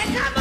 ¡Dejamos!